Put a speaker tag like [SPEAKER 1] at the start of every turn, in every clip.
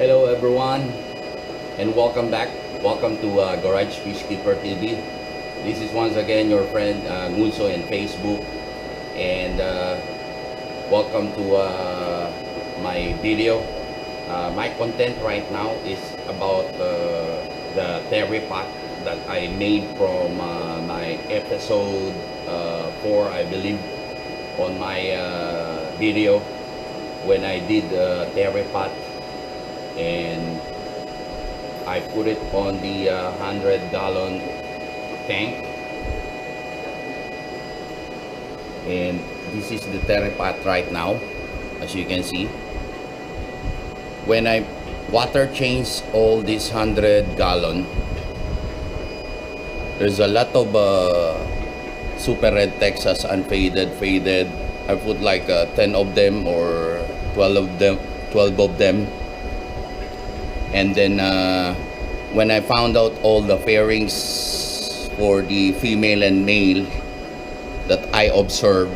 [SPEAKER 1] Hello everyone and welcome back. Welcome to uh, Garage Fishkeeper TV. This is once again your friend uh, Ngunso in Facebook and uh, welcome to uh, my video. Uh, my content right now is about uh, the Teri Pot that I made from uh, my episode uh, 4 I believe on my video when I did uh, Teri Pot and I put it on the uh, 100 gallon tank. And this is the Teri Pot right now as you can see. When I water change all this 100 gallon there's a lot of uh, super red Texas unfaded faded. I put like uh, 10 of them or 12 of them 12 of them and then uh, when I found out all the fairings for the female and male that I observed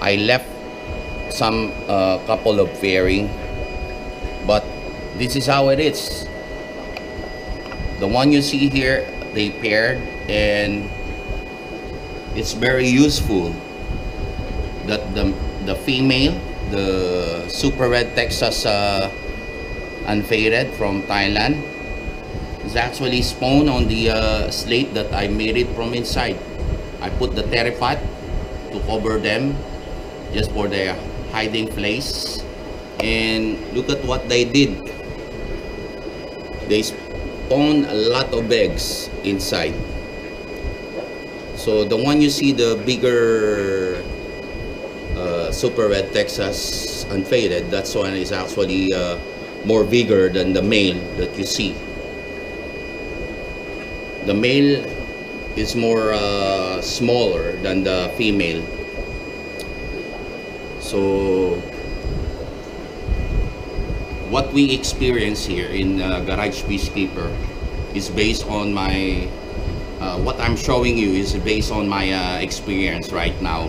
[SPEAKER 1] I left some uh, couple of fairing but this is how it is. The one you see here they paired and it's very useful that the the female the super red Texas uh, unfaded from Thailand. Is actually spawned on the uh, slate that I made it from inside. I put the Teri Pot to cover them just for their hiding place. And look at what they did. They spawned a lot of eggs inside. So the one you see the bigger uh, super red Texas unfaded that's one is actually uh, more vigor than the male that you see. The male is more uh, smaller than the female. So what we experience here in uh, Garage Fishkeeper is based on my uh, what I'm showing you is based on my uh, experience right now.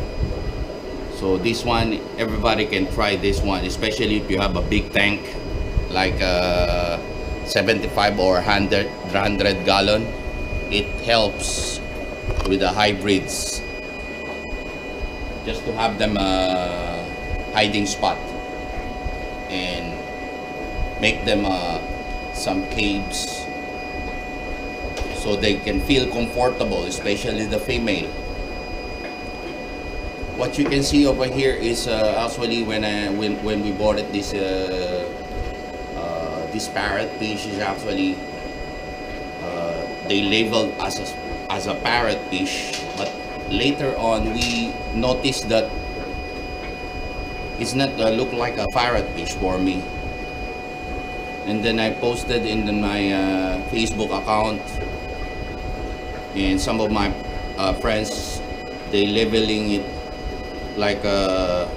[SPEAKER 1] So this one everybody can try this one especially if you have a big tank like uh, 75 or 100, 100 gallon it helps with the hybrids. Just to have them a hiding spot and make them uh, some caves so they can feel comfortable especially the female. What you can see over here is uh, actually when I when, when we bought it this uh, this parrot fish is actually uh, they labeled as a, as a parrot fish but later on we noticed that it's not uh, look like a parrot fish for me. And then I posted in the, my uh, Facebook account and some of my uh, friends they labeling it like a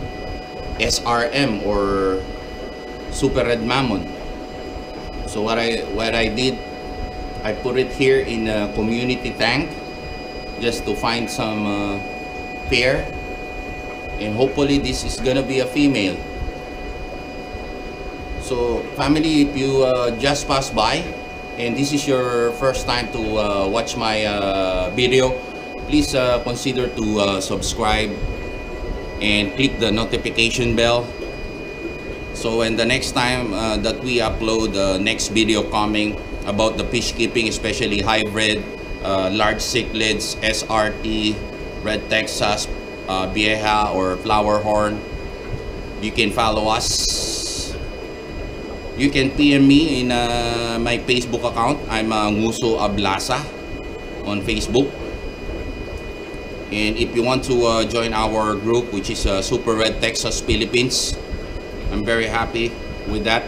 [SPEAKER 1] SRM or super red mammon so what I what I did I put it here in a community tank just to find some uh, pair. And hopefully this is gonna be a female. So family if you uh, just pass by and this is your first time to uh, watch my uh, video please uh, consider to uh, subscribe and click the notification bell so when the next time uh, that we upload the next video coming about the fish keeping especially hybrid uh, large cichlids srt red texas uh, vieja or flower horn you can follow us. You can pm me in uh, my facebook account. I'm uh, nguso ablasa on facebook. And if you want to uh, join our group which is uh, super red texas philippines I'm very happy with that.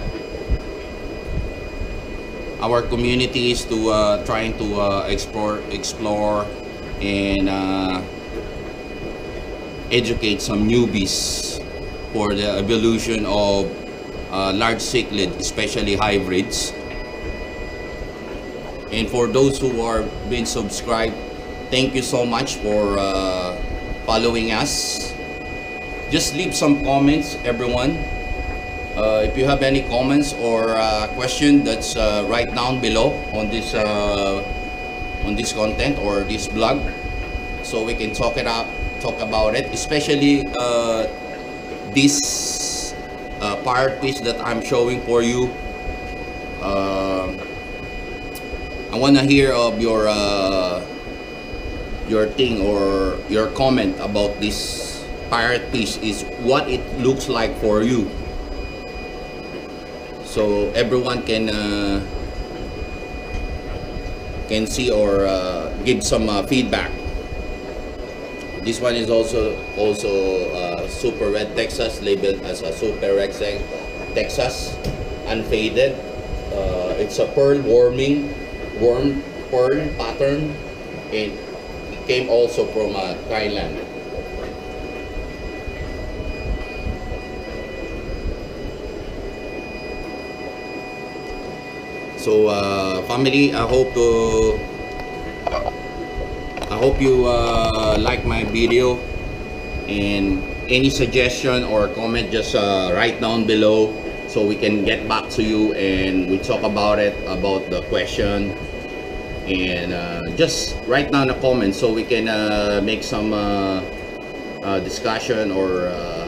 [SPEAKER 1] our community is to uh, trying to uh, explore, explore, and uh, educate some newbies for the evolution of uh, large cichlid, especially hybrids. And for those who are been subscribed, thank you so much for uh, following us. Just leave some comments, everyone. Uh, if you have any comments or uh, question, that's uh, right down below on this uh, on this content or this blog, so we can talk it up, talk about it. Especially uh, this uh, parrot fish that I'm showing for you. I want to hear of your your thing or your comment about this parrot fish is what it looks like for you so everyone can uh, can see or uh, give some uh, feedback. This one is also also uh, super red texas labeled as a super red texas unfaded. Uh, it's a pearl warming worm pearl pattern. And it came also from uh, thailand So uh, family, I hope to I hope you uh, like my video. And any suggestion or comment just uh, write down below so we can get back to you and we talk about it about the question. And uh, just write down a comment so we can uh, make some uh, uh, discussion or uh,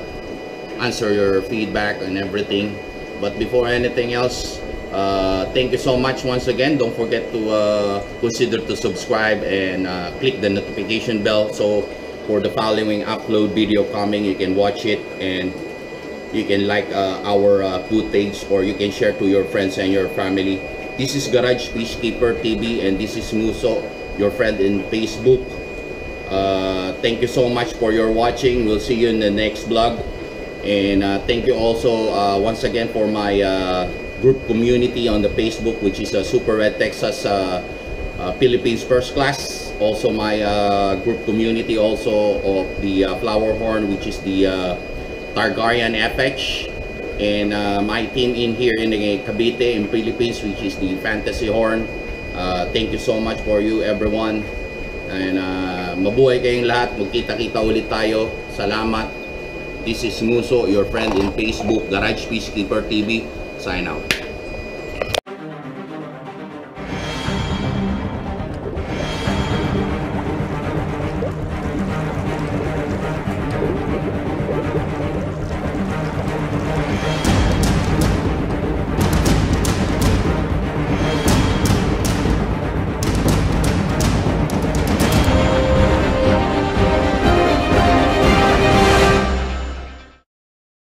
[SPEAKER 1] answer your feedback and everything. But before anything else uh, thank you so much once again. Don't forget to uh, consider to subscribe and uh, click the notification bell. So for the following upload video coming you can watch it and you can like uh, our uh, footage or you can share to your friends and your family. This is garage fishkeeper tv and this is muso your friend in facebook. Uh, thank you so much for your watching. We'll see you in the next vlog. And uh, thank you also uh, once again for my uh, group community on the Facebook, which is a Super Red Texas uh, uh, Philippines First Class. Also my uh, group community also of the uh, Flower Horn, which is the uh, Targaryen FH. And uh, my team in here in the Cavite in Philippines, which is the Fantasy Horn. Uh, thank you so much for you everyone. And uh, mabuhay kayong lahat. Magkita-kita ulit tayo. Salamat. This is Muso, your friend in Facebook, Garage Peacekeeper TV. Sign out.